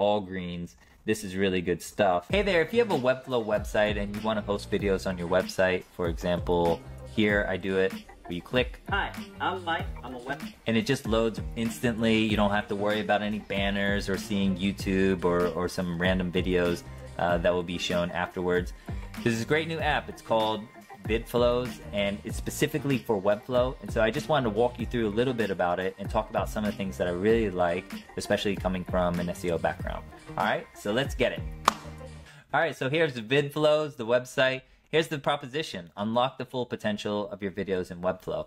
all greens. This is really good stuff. Hey there, if you have a Webflow website and you want to host videos on your website, for example, here I do it where you click. Hi, I'm Mike. I'm a web. And it just loads instantly. You don't have to worry about any banners or seeing YouTube or, or some random videos uh, that will be shown afterwards. This is a great new app. It's called Vidzflow and it's specifically for Webflow. And so I just wanted to walk you through a little bit about it and talk about some of the things that I really like, especially coming from an SEO background. All right, so let's get it. All right, so here's Vidzflow, the website. Here's the proposition unlock the full potential of your videos in Webflow.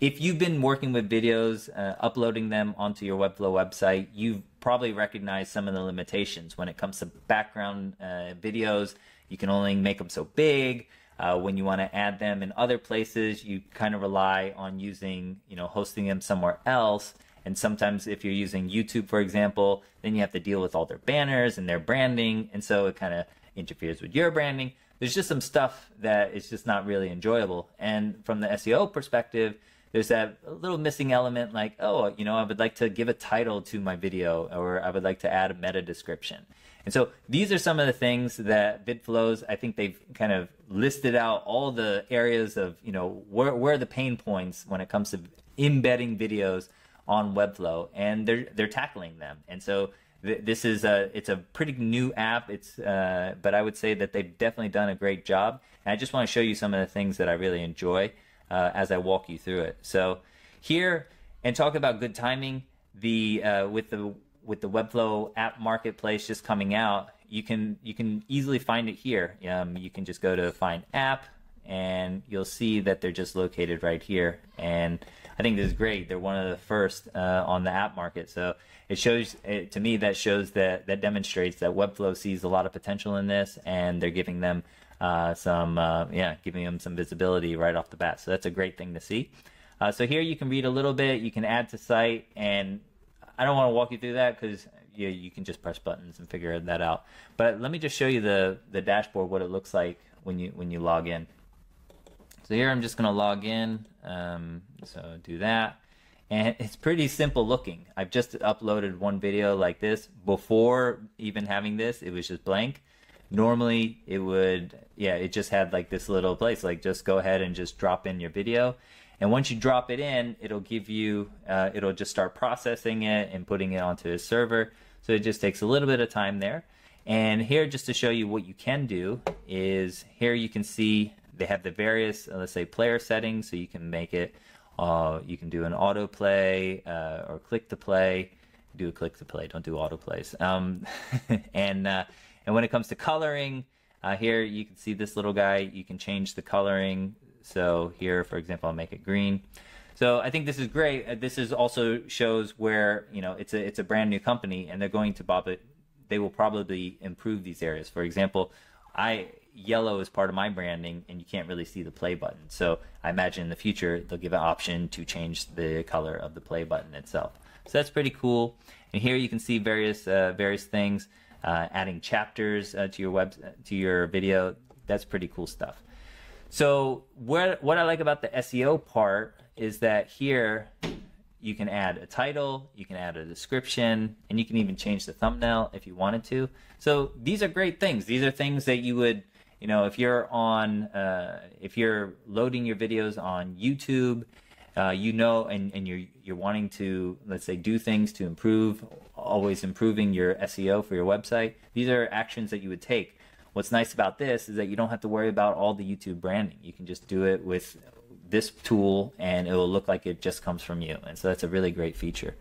If you've been working with videos, uh, uploading them onto your Webflow website, you've probably recognized some of the limitations when it comes to background uh, videos. You can only make them so big. Uh, when you want to add them in other places, you kind of rely on using, you know, hosting them somewhere else. And sometimes if you're using YouTube, for example, then you have to deal with all their banners and their branding. And so it kind of interferes with your branding there's just some stuff that is just not really enjoyable. And from the SEO perspective, there's that little missing element like, oh, you know, I would like to give a title to my video or I would like to add a meta description. And so these are some of the things that Vidzflow, I think they've kind of listed out all the areas of, you know, where, where are the pain points when it comes to embedding videos on Webflow and they're, they're tackling them. And so this is a it's a pretty new app. It's uh, but I would say that they've definitely done a great job. And I just want to show you some of the things that I really enjoy uh, as I walk you through it. So here and talk about good timing. The uh, with the with the Webflow app marketplace just coming out, you can you can easily find it here. Um, you can just go to find app, and you'll see that they're just located right here. And I think this is great. They're one of the first uh, on the app market. So it shows it, to me that shows that that demonstrates that Webflow sees a lot of potential in this, and they're giving them uh, some uh, yeah, giving them some visibility right off the bat. So that's a great thing to see. Uh, so here you can read a little bit. You can add to site, and I don't want to walk you through that because you, you can just press buttons and figure that out. But let me just show you the the dashboard, what it looks like when you when you log in. So here I'm just going to log in. Um, so do that. And it's pretty simple looking. I've just uploaded one video like this. Before even having this, it was just blank. Normally it would, yeah, it just had like this little place, like just go ahead and just drop in your video. And once you drop it in, it'll give you, uh, it'll just start processing it and putting it onto a server. So it just takes a little bit of time there. And here, just to show you what you can do, is here you can see they have the various, uh, let's say, player settings, so you can make it, uh, you can do an autoplay uh, or click to play. Do a click to play, don't do autoplays. Um, and uh, and when it comes to coloring, uh, here you can see this little guy. You can change the coloring. So here, for example, I'll make it green. So I think this is great. Uh, this is also shows where you know it's a it's a brand new company, and they're going to bob it. They will probably improve these areas. For example, I yellow is part of my branding and you can't really see the play button. So I imagine in the future they'll give an option to change the color of the play button itself. So that's pretty cool. And here you can see various uh, various things, uh, adding chapters uh, to your web to your video. That's pretty cool stuff. So what what I like about the SEO part is that here you can add a title, you can add a description, and you can even change the thumbnail if you wanted to. So these are great things. These are things that you would you know, if you're on, uh, if you're loading your videos on YouTube, uh, you know, and, and you're you're wanting to, let's say, do things to improve, always improving your SEO for your website. These are actions that you would take. What's nice about this is that you don't have to worry about all the YouTube branding. You can just do it with this tool, and it will look like it just comes from you. And so that's a really great feature.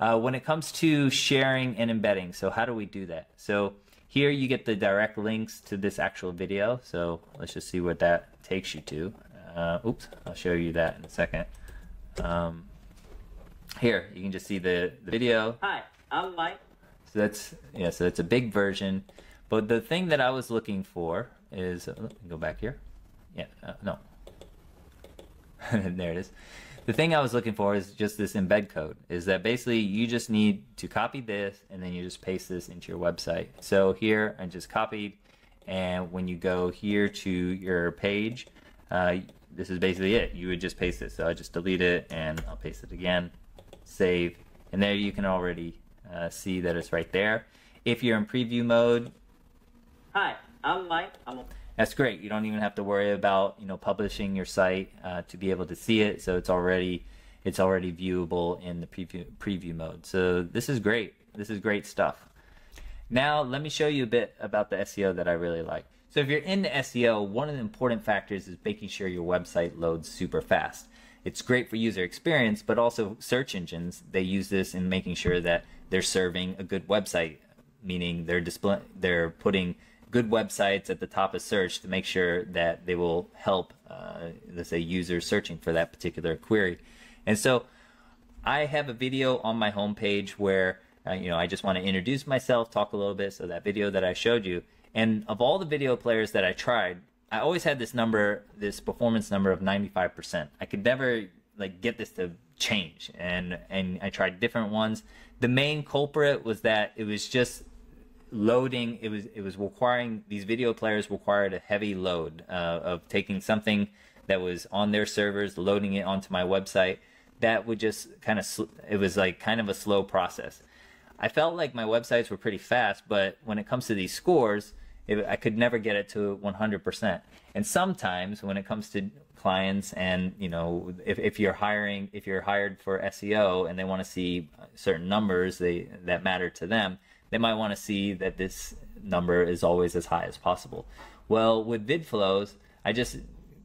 Uh, when it comes to sharing and embedding, so how do we do that? So here you get the direct links to this actual video. So let's just see what that takes you to. Uh, oops, I'll show you that in a second. Um, here, you can just see the, the video. Hi, I'm Mike. So that's, yeah, so that's a big version. But the thing that I was looking for is, uh, go back here. Yeah, uh, no. there it is the thing I was looking for is just this embed code. Is that basically you just need to copy this and then you just paste this into your website. So here I just copied, and when you go here to your page, uh, this is basically it. You would just paste it. So I just delete it and I'll paste it again, save, and there you can already uh, see that it's right there. If you're in preview mode, Hi, I'm Mike. I'm a that's great. You don't even have to worry about you know publishing your site uh, to be able to see it. So it's already it's already viewable in the preview preview mode. So this is great. This is great stuff. Now let me show you a bit about the SEO that I really like. So if you're into SEO, one of the important factors is making sure your website loads super fast. It's great for user experience, but also search engines, they use this in making sure that they're serving a good website, meaning they're display they're putting good websites at the top of search to make sure that they will help, uh, let's say, users searching for that particular query. And so I have a video on my homepage where, uh, you know, I just want to introduce myself, talk a little bit. So that video that I showed you, and of all the video players that I tried, I always had this number, this performance number of 95%. I could never like get this to change, and and I tried different ones. The main culprit was that it was just loading it was it was requiring these video players required a heavy load uh, of taking something that was on their servers loading it onto my website. That would just kind of sl- it was like kind of a slow process. I felt like my websites were pretty fast but when it comes to these scores it, i could never get it to 100% and sometimes when it comes to clients and you know if, if you're hiring if you're hired for seo and they want to see certain numbers they that matter to them they might want to see that this number is always as high as possible. Well, with Vidzflow, I just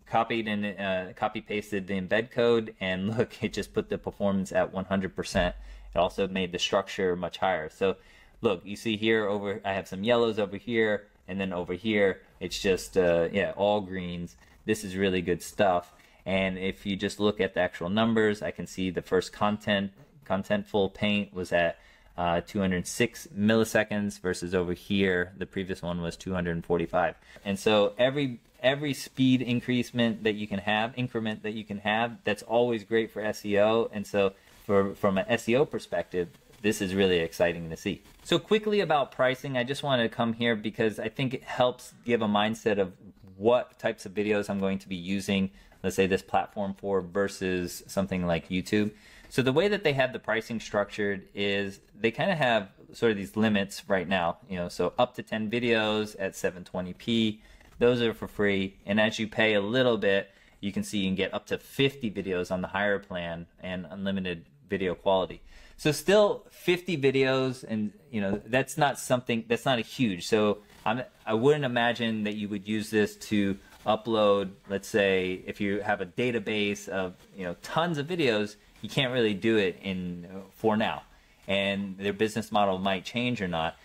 copied and uh, copy pasted the embed code, and look, it just put the performance at 100%. It also made the structure much higher. So, look, you see here over, I have some yellows over here, and then over here, it's just uh, yeah, all greens. This is really good stuff. And if you just look at the actual numbers, I can see the first content contentful paint was at uh, 206 milliseconds versus over here the previous one was 245 and so every every speed increasement that you can have increment that you can have that's always great for SEO and so for from an SEO perspective this is really exciting to see. So quickly about pricing I just wanted to come here because I think it helps give a mindset of what types of videos I'm going to be using let's say this platform for versus something like YouTube so the way that they have the pricing structured is they kind of have sort of these limits right now, you know, so up to 10 videos at 720p, those are for free. And as you pay a little bit, you can see you can get up to 50 videos on the higher plan and unlimited video quality. So still 50 videos and you know that's not something that's not a huge. So I'm, I wouldn't imagine that you would use this to upload let's say if you have a database of you know tons of videos you can't really do it in uh, for now, and their business model might change or not.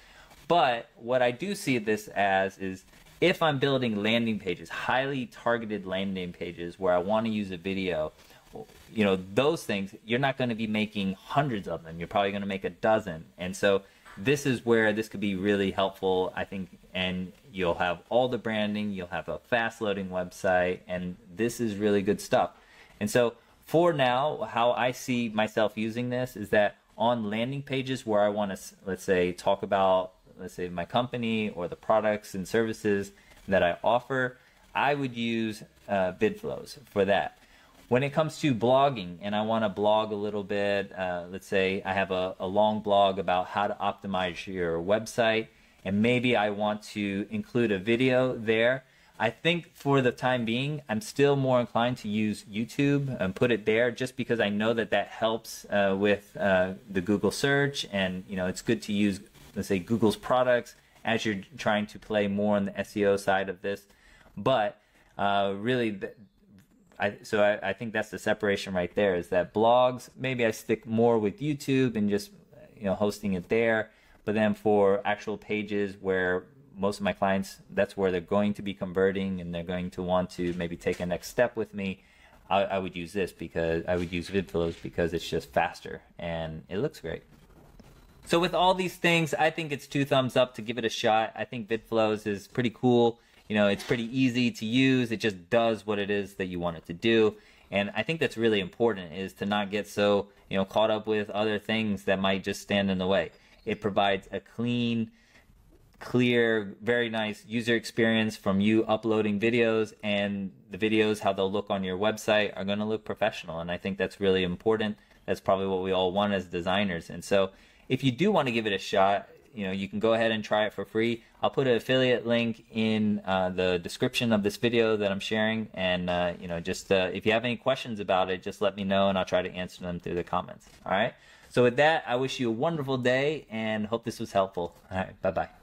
But what I do see this as is if I'm building landing pages, highly targeted landing pages where I want to use a video, you know, those things, you're not going to be making hundreds of them. You're probably going to make a dozen. And so this is where this could be really helpful, I think, and you'll have all the branding, you'll have a fast loading website, and this is really good stuff. And so for now, how I see myself using this is that on landing pages where I want to, let's say, talk about, let's say, my company or the products and services that I offer, I would use uh, Vidzflow for that. When it comes to blogging and I want to blog a little bit, uh, let's say I have a, a long blog about how to optimize your website, and maybe I want to include a video there I think for the time being, I'm still more inclined to use YouTube and put it there just because I know that that helps uh, with uh, the Google search. And, you know, it's good to use, let's say, Google's products as you're trying to play more on the SEO side of this. But uh, really, I, so I, I think that's the separation right there is that blogs, maybe I stick more with YouTube and just, you know, hosting it there. But then for actual pages where most of my clients, that's where they're going to be converting and they're going to want to maybe take a next step with me. I, I would use this because I would use Vidzflow because it's just faster and it looks great. So with all these things, I think it's two thumbs up to give it a shot. I think Vidzflow is pretty cool. You know, it's pretty easy to use. It just does what it is that you want it to do. And I think that's really important is to not get so, you know, caught up with other things that might just stand in the way. It provides a clean, clear, very nice user experience from you uploading videos and the videos, how they'll look on your website are going to look professional. And I think that's really important. That's probably what we all want as designers. And so if you do want to give it a shot, you know, you can go ahead and try it for free. I'll put an affiliate link in uh, the description of this video that I'm sharing. And, uh, you know, just uh, if you have any questions about it, just let me know and I'll try to answer them through the comments. All right. So with that, I wish you a wonderful day and hope this was helpful. All right. Bye bye.